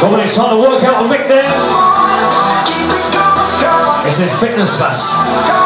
Somebody's trying to work out a Mick there. This is Fitness Bus.